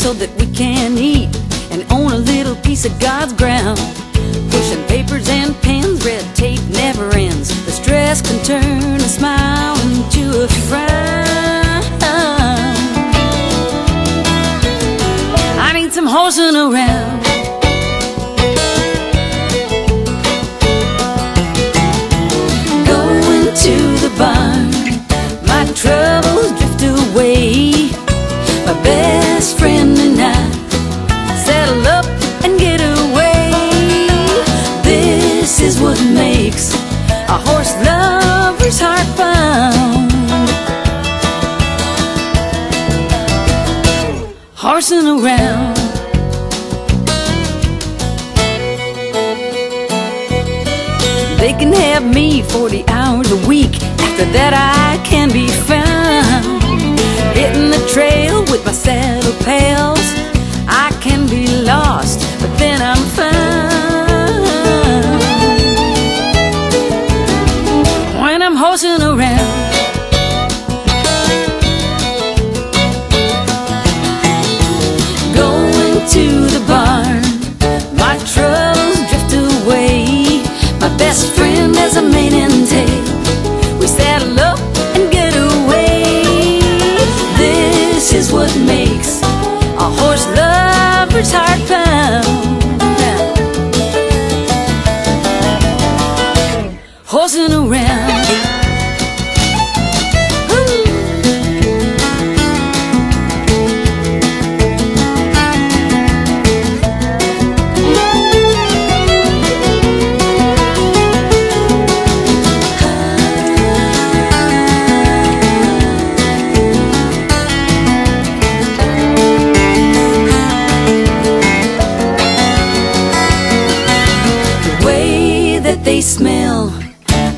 so that we can eat and own a little piece of God's ground. Pushing papers and pens, red tape never ends. The stress can turn a smile into a frown. I need some horsing around. This is what makes a horse lover's heart bound. Horsing around. They can have me 40 hours a week. After that, I can be found. Hitting the trail with my saddle I'm around. Going to the barn, my troubles drift away. My best friend has a mane and tail. We saddle up and get away. This is what makes a horse lover's heart way smell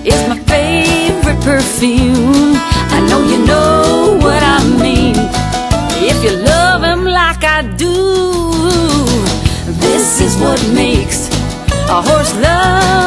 is my favorite perfume. I know you know what I mean. If you love them like I do, this is what makes a horse love.